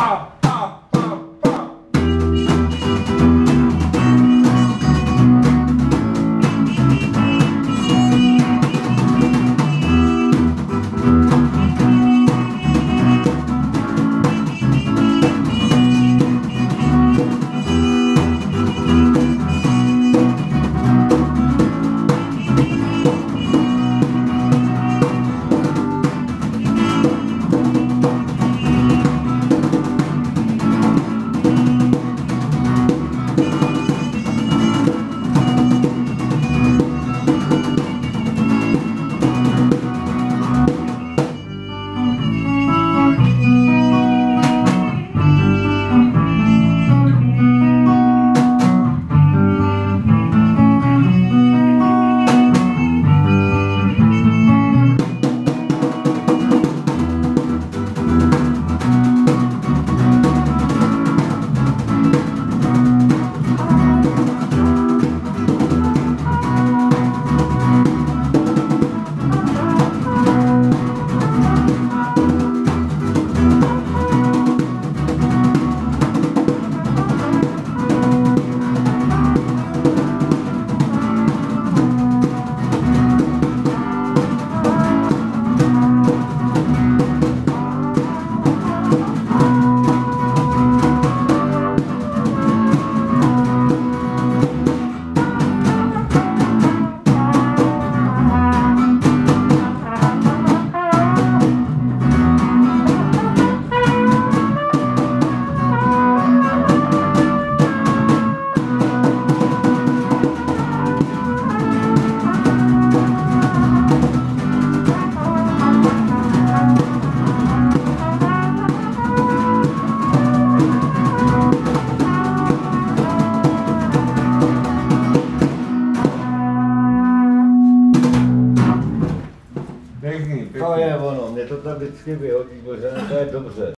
Wow. Pěkný. To je ono, mě to tam vždycky vyhodí, protože to je dobře.